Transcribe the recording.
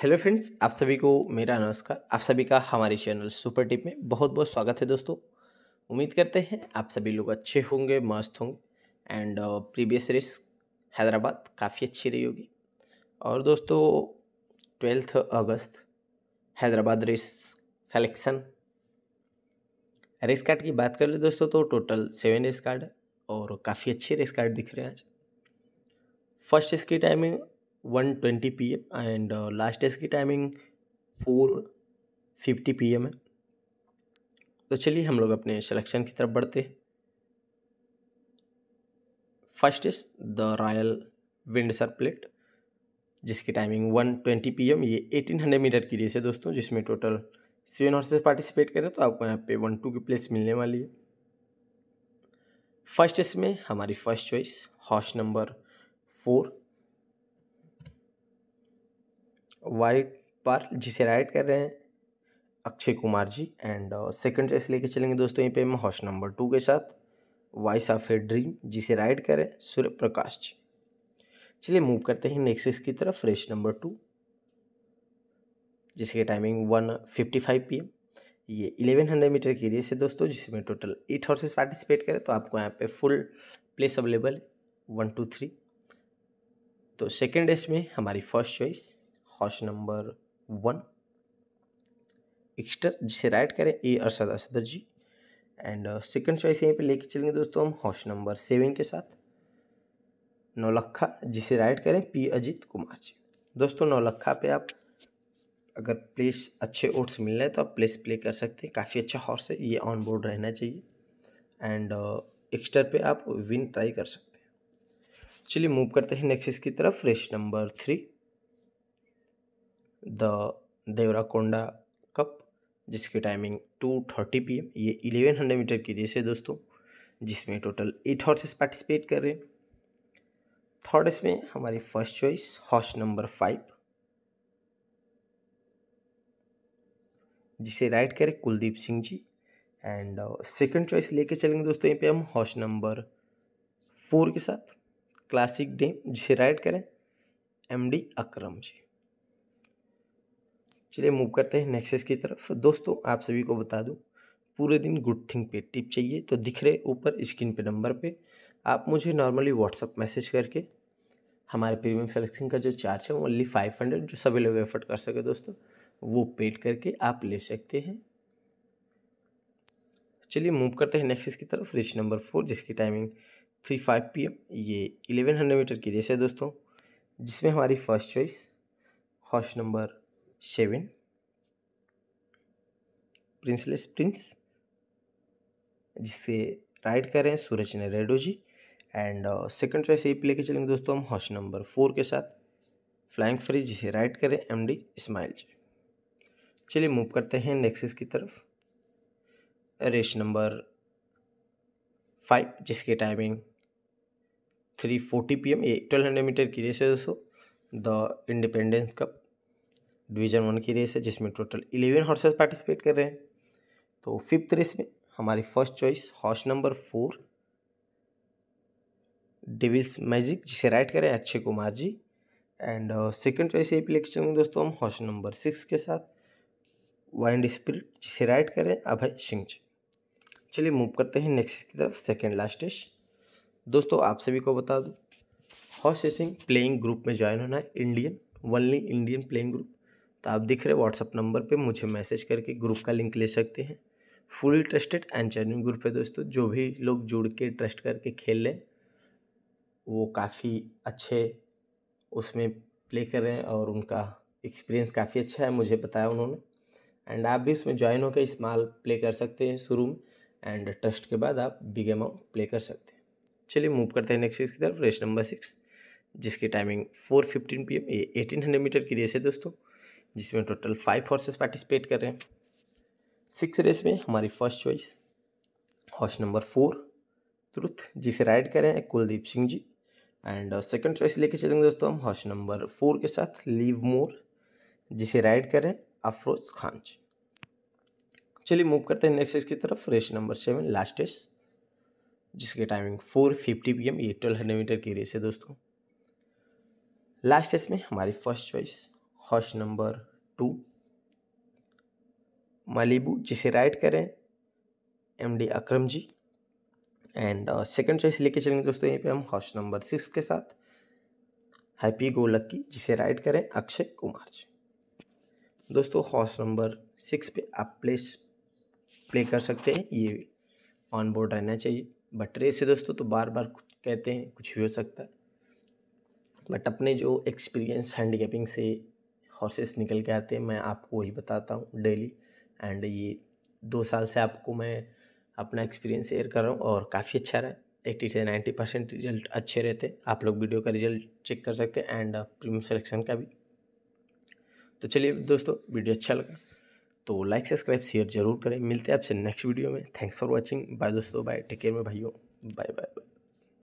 Hello friends, आप सभी को मेरा नमस्कार। आप सभी का हमारे चैनल सुपर टिप में बहुत बहुत स्वागत है दोस्तों। उम्मीद करते हैं आप सभी लोग अच्छे होंगे, मस्त होंगे एंड प्रीवियस रेस हैदराबाद काफ़ी अच्छी रही होगी। और दोस्तों twelfth August Hyderabad race selection race card की बात कर ले दोस्तों तो टोटल सेवन रेस कार्ड है और काफ़ी अच्छे रेस कार्ड दिख रहे हैं आज। फ़र्स्ट इसकी timing one twenty P M and last days की timing four fifty P M है। तो चलिए हम लोग अपने सिलेक्शन की तरफ़ बढ़ते हैं। First is the Royal Windsor plate जिसकी timing one twenty P M ये एटीन हंड्रेड मीटर की रेस है दोस्तों, जिसमें टोटल सेवन हॉर्सेस पार्टिसिपेट करें तो आपको यहाँ पे वन टू की प्लेस मिलने वाली है। फ़र्स्ट इसमें हमारी first choice horse number four white पर जिसे राइड कर रहे हैं, Akshay Kumar ji. And second choice लेके चलेंगे दोस्तों, यहीं पे हम हाउस नंबर टू के साथ वॉइस ऑफ़ ए ड्रीम जिसे राइड करें सूर्य प्रकाश जी। चलिए मूव करते हैं नेक्स्ट की तरफ़ रेस नंबर टू जिसकी timing one fifty five P M ये इलेवन हंड्रेड मीटर की रेस है दोस्तों, जिसमें टोटल एट हॉर्सेस पार्टिसिपेट करें तो आपको यहाँ पे फुल प्लेस अवेलेबल है वन टू थ्री तो सेकेंड रेस में हमारी first choice horse number one Exeter जिसे राइड करें A Arshad Asdar ji and second choice यहीं पे लेके चलेंगे दोस्तों हम हॉर्स नंबर सेवन के साथ। नौलखा जिसे राइड करें पी अजीत कुमार जी। दोस्तों नौलखा पे आप अगर प्लेस अच्छे ओट्स मिल रहे हैं तो आप प्लेस प्ले कर सकते हैं। काफ़ी अच्छा हॉर्स है ये ऑन बोर्ड रहना चाहिए। एंड एक्स्टर uh, पे आप विन ट्राई कर सकते हैं। चलिए मूव करते हैं नेक्स्ट की तरफ़ race number three the Devarakonda cup, जिसकी timing two thirty P M ये इलेवन हंड्रेड मीटर की रेस है दोस्तों, जिसमें टोटल एट हॉर्सेस पार्टिसिपेट कर रहे हैं। थर्ड इसमें हमारी first choice horse number five जिसे राइड करें Kuldeep Singh ji. And second choice लेके चलेंगे दोस्तों, यहाँ पे हम हॉर्स नंबर फोर के साथ क्लासिक डेम जिसे राइड करें एमडी अकरम जी। चलिए मूव करते हैं नेक्सेस की तरफ़। दोस्तों, आप सभी को बता दूँ, पूरे दिन गुड थिंग पे टिप चाहिए तो दिख रहे ऊपर स्क्रीन पे नंबर पे। आप मुझे नॉर्मली व्हाट्सअप मैसेज करके हमारे प्रीमियम सेलेक्शन का जो चार्ज है, वो ओनली फाइव हंड्रेड जो सभी लोग एफर्ट कर सके दोस्तों, वो पेड करके आप ले सकते हैं। चलिए मूव करते हैं नेक्स्ट की तरफ़। रिच नंबर फोर जिसकी टाइमिंग थ्री फाइव पी ये इलेवन हंड्रेड मीटर की रेस है दोस्तों, जिसमें हमारी first choice horse number seven Princeless Prince जिससे राइड कर रहे हैं Suraj Narredu ji. And second choice यही पे लेके चलेंगे दोस्तों हम हॉर्स नंबर फोर के साथ. फ्लाइंग फ्री जिसे राइड करें एम डी इस्माइल जी. चलिए मूव करते हैं नेक्सिस की तरफ़. रेस नंबर फाइव जिसकी timing three forty P M ये ट्वेल्व हंड्रेड मीटर की रेस है दोस्तों. The Independence Cup division one की रेस है, जिसमें टोटल इलेवन हॉर्सेस पार्टिसिपेट कर रहे हैं। तो फिफ्थ रेस में हमारी first choice horse number four devil's magic जिसे राइड करें Akshay Kumar ji. And second choice ये लेके चलेंगे दोस्तों हम हॉर्स नंबर सिक्स के साथ वाइंड स्पिरिट जिसे राइड करें अभय सिंह जी। चलिए मूव करते हैं नेक्स्ट की तरफ़ सेकेंड लास्ट टेस्ट दोस्तों आप सभी को बता दूँ हॉर्स रेसिंग प्लेइंग ग्रुप में ज्वाइन होना है Indian only Indian playing group तो आप दिख रहे व्हाट्सअप नंबर पे मुझे मैसेज करके ग्रुप का लिंक ले सकते हैं। Fully trusted and genuine group है दोस्तों, जो भी लोग जुड़ के ट्रस्ट करके खेल लें, वो काफ़ी अच्छे उसमें प्ले कर रहे हैं और उनका एक्सपीरियंस काफ़ी अच्छा है, मुझे बताया उन्होंने। एंड आप भी उसमें ज्वाइन होकर स्मॉल प्ले कर सकते हैं शुरू में एंड ट्रस्ट के बाद आप बिग अमाउंट प्ले कर सकते हैं। चलिए मूव करते हैं नेक्स्ट की तरफ़ रेस नंबर सिक्स जिसकी timing four fifteen P M ये एटीन हंड्रेड मीटर की रेस है दोस्तों। जिसमें टोटल फाइव हॉर्सेस पार्टिसिपेट कर रहे हैं। सिक्स रेस में हमारी first choice horse number four truth जिसे राइड कर रहे हैं Kuldeep Singh ji. And second choice लेके चलेंगे दोस्तों हम हॉर्स नंबर फोर के साथ लीव मोर जिसे राइड कर रहे हैं अफरोज खान जी। चलिए मूव करते हैं नेक्स्ट की तरफ़ race number seven last race जिसकी timing four fifty P M ये ट्वेल्व हंड्रेड मीटर की रेस है दोस्तों। लास्ट रेस में हमारी first choice horse number two. Malibu, जिसे राइड करें M D Akram ji. And second choice लेके चलेंगे दोस्तों, यहीं पे हम हॉर्स नंबर सिक्स के साथ। हैप्पी गो लक्की जिसे राइड करें, अक्षय कुमार जी। दोस्तों हॉर्स नंबर सिक्स पे आप प्लेस प्ले कर सकते हैं। ये ऑन बोर्ड रहना चाहिए। बट रेस से दोस्तों तो बार बार कहते हैं, कुछ भी हो सकता है। बट अपने जो एक्सपीरियंस हैंडीकैपिंग से हॉर्सेस निकल के आते हैं, मैं आपको वही बताता हूँ डेली एंड ये दो साल से आपको मैं अपना एक्सपीरियंस शेयर कर रहा हूँ और काफ़ी अच्छा रहा एट्टी से नाइन्टी परसेंट रिज़ल्ट अच्छे रहते आप लोग वीडियो का रिज़ल्ट चेक कर सकते हैं एंड प्रीमियम सिलेक्शन का भी। तो चलिए दोस्तों वीडियो अच्छा लगा तो लाइक सब्सक्राइब शेयर ज़रूर करें। मिलते हैं आपसे नेक्स्ट वीडियो में। थैंक्स फॉर वॉचिंग बाय दोस्तों बाय टेक केयर में भाइयों। Bye bye bye